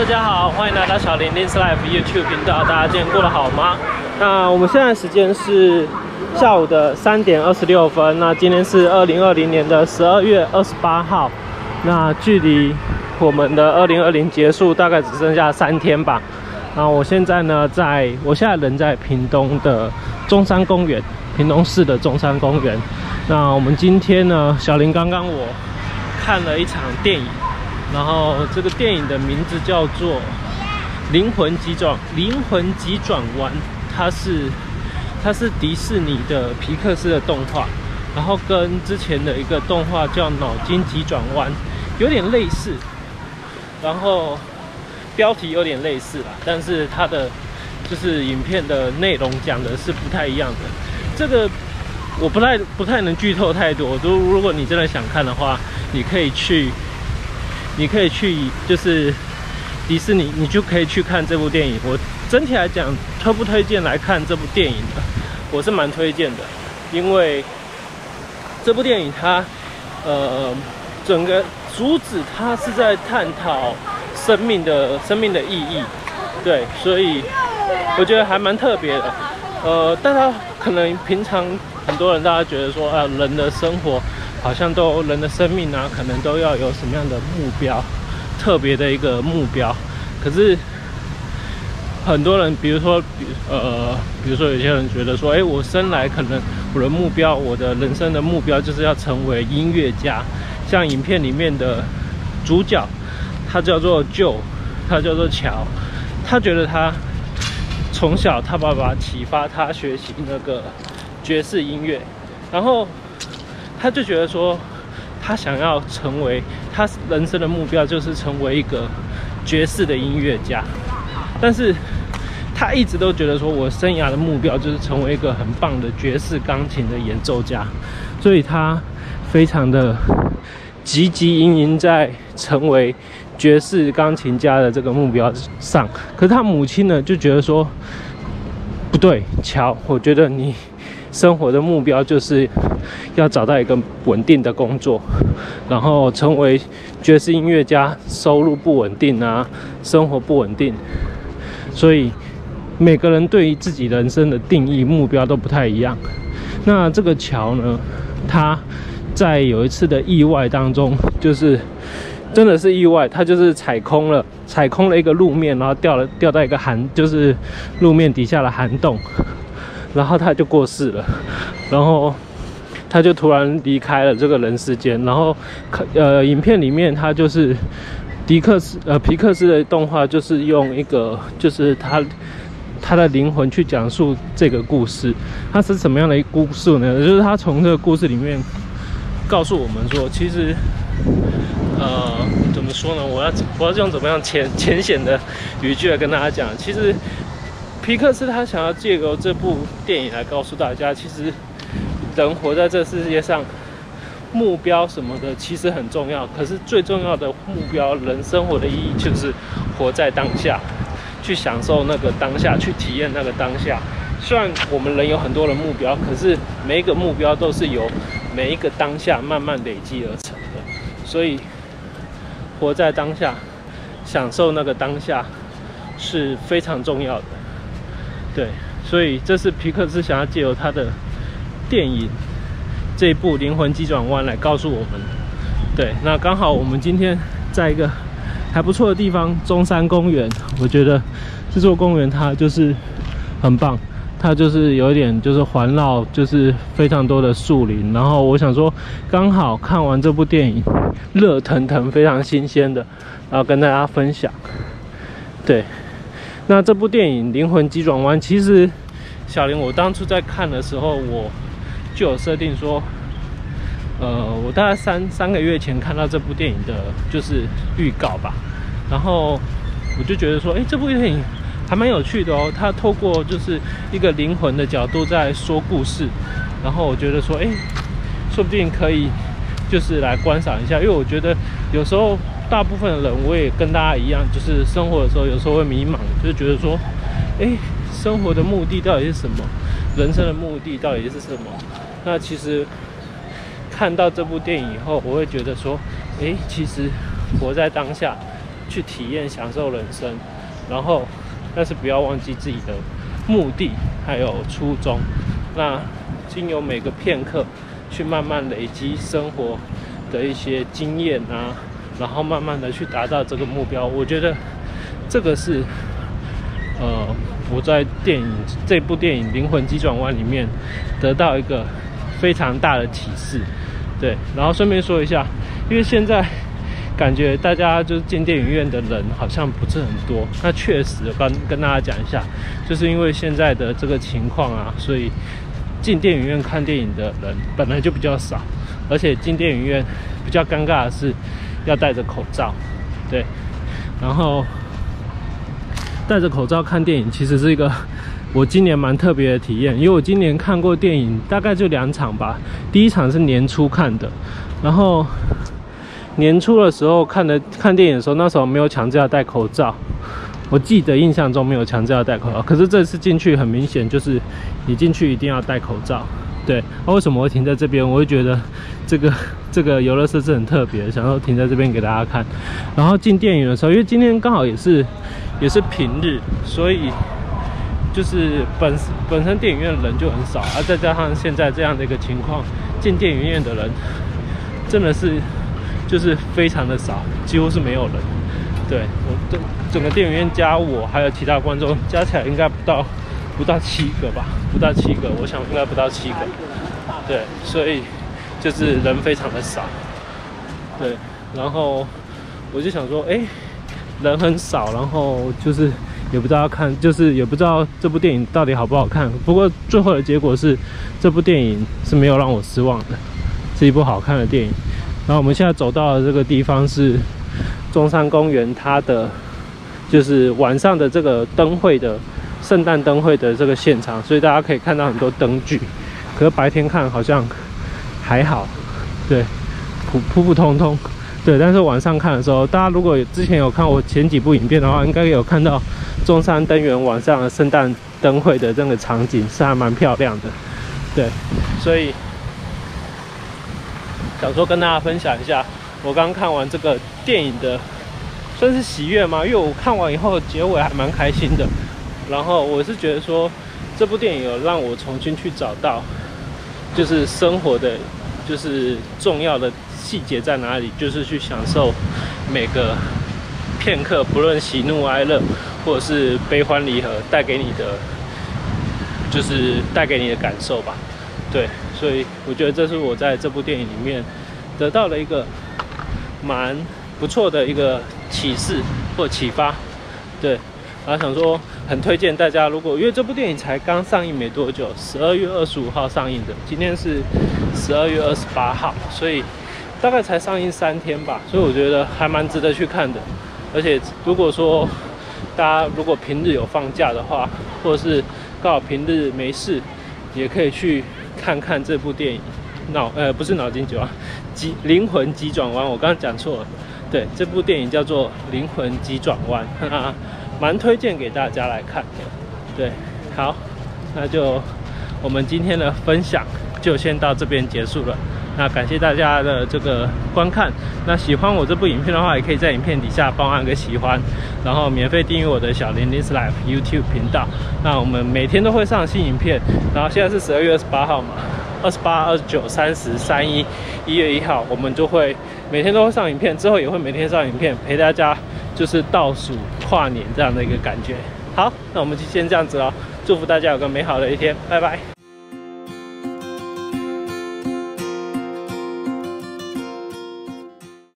大家好，欢迎来到小林 Lin's Life YouTube 频道。大家今天过得好吗？那我们现在时间是下午的三点二十六分。那今天是二零二零年的十二月二十八号。那距离我们的二零二零结束大概只剩下三天吧。那我现在呢，在我现在人在屏东的中山公园，屏东市的中山公园。那我们今天呢，小林刚刚我看了一场电影。然后这个电影的名字叫做《灵魂急转灵魂急转弯》，它是它是迪士尼的皮克斯的动画，然后跟之前的一个动画叫《脑筋急转弯》有点类似，然后标题有点类似啦，但是它的就是影片的内容讲的是不太一样的。这个我不太不太能剧透太多，如如果你真的想看的话，你可以去。你可以去，就是迪士尼，你就可以去看这部电影。我整体来讲，推不推荐来看这部电影的？我是蛮推荐的，因为这部电影它，呃，整个主旨它是在探讨生命的生命的意义，对，所以我觉得还蛮特别的。呃，大家可能平常很多人大家觉得说，啊，人的生活。好像都人的生命啊，可能都要有什么样的目标，特别的一个目标。可是很多人，比如说，比呃，比如说有些人觉得说，哎，我生来可能我的目标，我的人生的目标就是要成为音乐家。像影片里面的主角，他叫做舅他叫做乔，他觉得他从小他爸爸启发他学习那个爵士音乐，然后。他就觉得说，他想要成为他人生的目标就是成为一个爵士的音乐家，但是他一直都觉得说，我生涯的目标就是成为一个很棒的爵士钢琴的演奏家，所以他非常的积极营营在成为爵士钢琴家的这个目标上。可是他母亲呢，就觉得说，不对，乔，我觉得你。生活的目标就是要找到一个稳定的工作，然后成为爵士音乐家。收入不稳定啊，生活不稳定，所以每个人对于自己人生的定义目标都不太一样。那这个桥呢，它在有一次的意外当中，就是真的是意外，他就是踩空了，踩空了一个路面，然后掉了掉到一个涵，就是路面底下的涵洞。然后他就过世了，然后他就突然离开了这个人世间。然后，呃，影片里面他就是迪克斯，呃，皮克斯的动画就是用一个，就是他他的灵魂去讲述这个故事。他是什么样的一故事呢？就是他从这个故事里面告诉我们说，其实，呃，怎么说呢？我要我要用怎么样浅浅显的语句来跟大家讲，其实。皮克斯他想要借由这部电影来告诉大家，其实人活在这世界上，目标什么的其实很重要。可是最重要的目标，人生活的意义就是活在当下，去享受那个当下，去体验那个当下。虽然我们人有很多的目标，可是每一个目标都是由每一个当下慢慢累积而成的。所以活在当下，享受那个当下是非常重要的。对，所以这是皮克斯想要借由他的电影这一部《灵魂急转弯》来告诉我们。对，那刚好我们今天在一个还不错的地方——中山公园。我觉得这座公园它就是很棒，它就是有一点就是环绕，就是非常多的树林。然后我想说，刚好看完这部电影，热腾腾、非常新鲜的，然后跟大家分享。对。那这部电影《灵魂急转弯》，其实小林，我当初在看的时候，我就有设定说，呃，我大概三三个月前看到这部电影的，就是预告吧，然后我就觉得说，哎，这部电影还蛮有趣的哦，它透过就是一个灵魂的角度在说故事，然后我觉得说，哎，说不定可以就是来观赏一下，因为我觉得有时候。大部分人，我也跟大家一样，就是生活的时候有时候会迷茫，就是觉得说，哎，生活的目的到底是什么？人生的目的到底是什么？那其实看到这部电影以后，我会觉得说，哎，其实活在当下去体验、享受人生，然后但是不要忘记自己的目的还有初衷。那经由每个片刻去慢慢累积生活的一些经验啊，然后慢慢的去达到这个目标。我觉得这个是呃我在电影这部电影《灵魂急转弯》里面得到一个非常大的启示。对，然后顺便说一下，因为现在感觉大家就是进电影院的人好像不是很多。那确实，跟跟大家讲一下，就是因为现在的这个情况啊，所以进电影院看电影的人本来就比较少，而且进电影院比较尴尬的是要戴着口罩。对，然后戴着口罩看电影其实是一个。我今年蛮特别的体验，因为我今年看过电影大概就两场吧。第一场是年初看的，然后年初的时候看的看电影的时候，那时候没有强制要戴口罩。我记得印象中没有强制要戴口罩，可是这次进去很明显就是你进去一定要戴口罩。对，那为什么会停在这边？我会觉得这个 这个游乐设施很特别，想要停在这边给大家看。然后进电影的时候，因为今天刚好也是也是平日，所以。就是本本身电影院人就很少，而再加上现在这样的一个情况，进电影院的人真的是就是非常的少，几乎是没有人。对我整整个电影院加我还有其他观众加起来应该不到不到七个吧，不到七个，我想应该不到七个。对，所以就是人非常的少。对，然后我就想说，哎，人很少，然后就是。也不知道看，就是也不知道这部电影到底好不好看。不过最后的结果是，这部电影是没有让我失望的，是一部好看的电影。然后我们现在走到的这个地方是中山公园，它的就是晚上的这个灯会的圣诞灯会的这个现场，所以大家可以看到很多灯具。可是白天看好像还好，对，普普普通通。对，但是晚上看的时候，大家如果之前有看我前几部影片的话，应该有看到中山灯园晚上的圣诞灯会的这个场景是还蛮漂亮的。对，所以想说跟大家分享一下，我刚看完这个电影的算是喜悦吗？因为我看完以后结尾还蛮开心的。然后我是觉得说，这部电影有让我重新去找到，就是生活的，就是重要的。细节在哪里？就是去享受每个片刻，不论喜怒哀乐，或者是悲欢离合，带给你的，就是带给你的感受吧。对，所以我觉得这是我在这部电影里面得到了一个蛮不错的一个启示或启发。对，然后想说很推荐大家，如果因为这部电影才刚上映没多久，十二月二十五号上映的，今天是十二月二十八号，所以。大概才上映三天吧，所以我觉得还蛮值得去看的。而且如果说大家如果平日有放假的话，或者是刚好平日没事，也可以去看看这部电影。脑呃不是脑筋急转弯，急灵魂急转弯，我刚刚讲错了。对，这部电影叫做《灵魂急转弯》，蛮推荐给大家来看的。对，好，那就我们今天的分享就先到这边结束了。那感谢大家的这个观看。那喜欢我这部影片的话，也可以在影片底下帮我按个喜欢，然后免费订阅我的小林林 Life YouTube 频道。那我们每天都会上新影片。然后现在是十二月二十八号嘛，二十八、二十九、三十、三一，一月一号，我们就会每天都会上影片，之后也会每天上影片，陪大家就是倒数跨年这样的一个感觉。好，那我们就先这样子了，祝福大家有个美好的一天，拜拜。